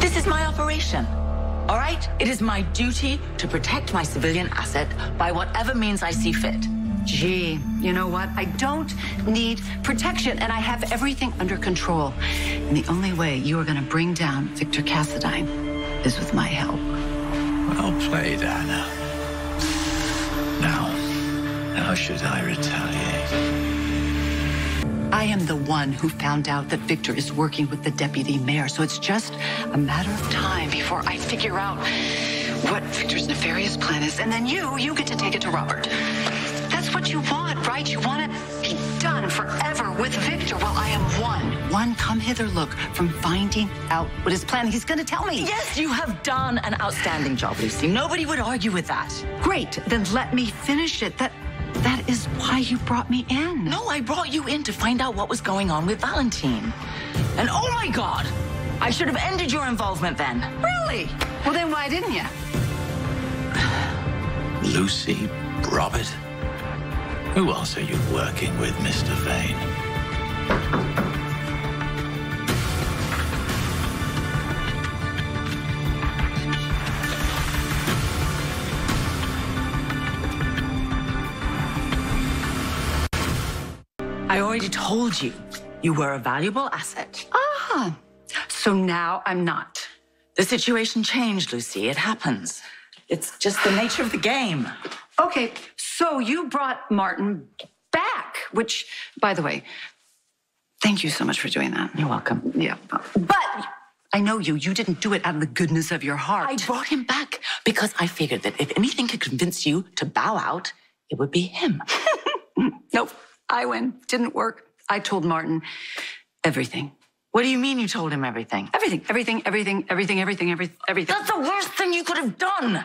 This is my operation. All right? It is my duty to protect my civilian asset by whatever means I see fit. Gee, you know what? I don't need protection, and I have everything under control. And the only way you are going to bring down Victor Cassadine is with my help. Well played, Anna. Now, how should I retaliate? I am the one who found out that Victor is working with the deputy mayor, so it's just a matter of time before I figure out what Victor's nefarious plan is, and then you, you get to take it to Robert. That's what you want, right? You want to be done forever with Victor. Well, I am one, one come hither look from finding out what his plan. Is. He's going to tell me. Yes, you have done an outstanding job, Lucy. Nobody would argue with that. Great, then let me finish it. That is why you brought me in. No, I brought you in to find out what was going on with Valentine. And oh my God, I should have ended your involvement then. Really? Well, then why didn't you? Lucy, Robert. Who else are you working with, Mr. Vane? I already told you you were a valuable asset. Ah, so now I'm not. The situation changed, Lucy. It happens. It's just the nature of the game. Okay, so you brought Martin back, which, by the way, thank you so much for doing that. You're welcome. Yeah, but I know you. You didn't do it out of the goodness of your heart. I brought him back because I figured that if anything could convince you to bow out, it would be him. nope, I win. Didn't work. I told Martin everything. What do you mean you told him everything? Everything, everything, everything, everything, everything, everything, everything. That's the worst thing you could have done.